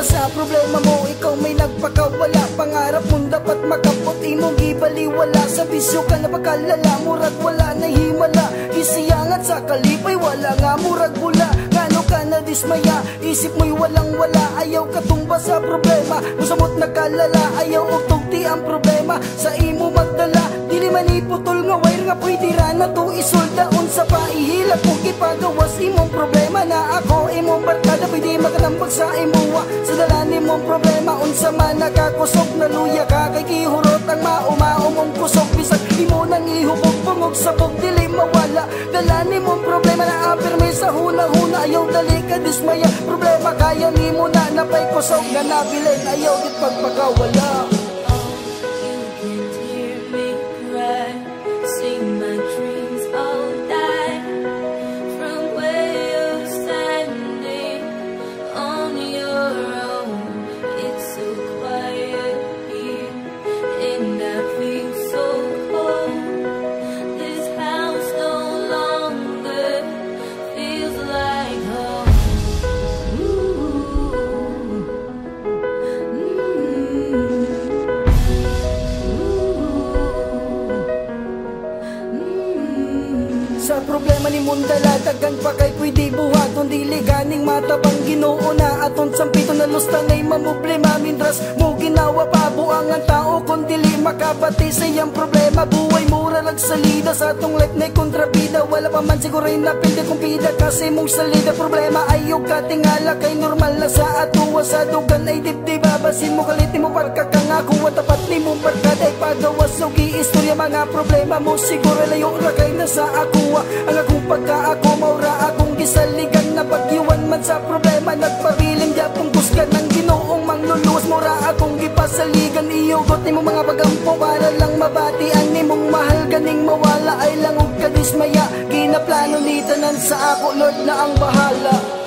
ba sa problema mo? Ikaw may nagpakawala. Pangarap mong dapat makapot Imong gibaliwala Sa bisyo ka na pagkalala Murag wala na himala Isiyangat sa kalipay Wala nga murag bula. Ngano ka na dismaya? Isip mo'y walang wala. Ayaw katumba sa problema. Musamot nakalala Ayaw og tugti ang problema. Sa imo magdala Dili man iputol nga wire nga pwede ra na to isolda Unsa pa ihilak kung ipagawas imong problema Na makanambag sa imuwa Sa dala nimong problema Unsa man nakakusog na luya ka Kay kihurot ang maumao mong kusog Bisag imo nang ihubog Bungog sabog dili mawala. Dala nimong problema na apirme sa huna-huna Ayaw dali ka dismaya. Problema kaya nimo na napay kusog Na nabilin ayaw git pagpagawala Mundala Dagan pa kay pwede buhaton Dili ganing matabang ginoo na Na lusta ngay mamoblema Mindras mo ginawa pa buang ang tao Kung dili makabati sa iyang problema Buhay mura lang salida Sa atong life na kontrabida Wala pa man siguro yung napindi kung pida Kasi mong salida problema Ayaw ka tingala kay normal na sa atuwa Sa dugan ay dibdib Babasin mo kalitin mo pagkakangako At tapat ni mong barkada ay pagawas So istorya mga problema mo Siguro layo ra kay nasa akuha Ang akong pagka ako maura akong gisaligan Na bagyuan man sa problema Nagpabiling akong kusgan Ng ginoong mangluluwas Mura akong gipasaligan Iyugot ni mo mga pagampo Para lang mabatian ni mong mahal Ganing mawala ay langog ka dismaya. Ginaplano ni tanan sa ako Lord na ang bahala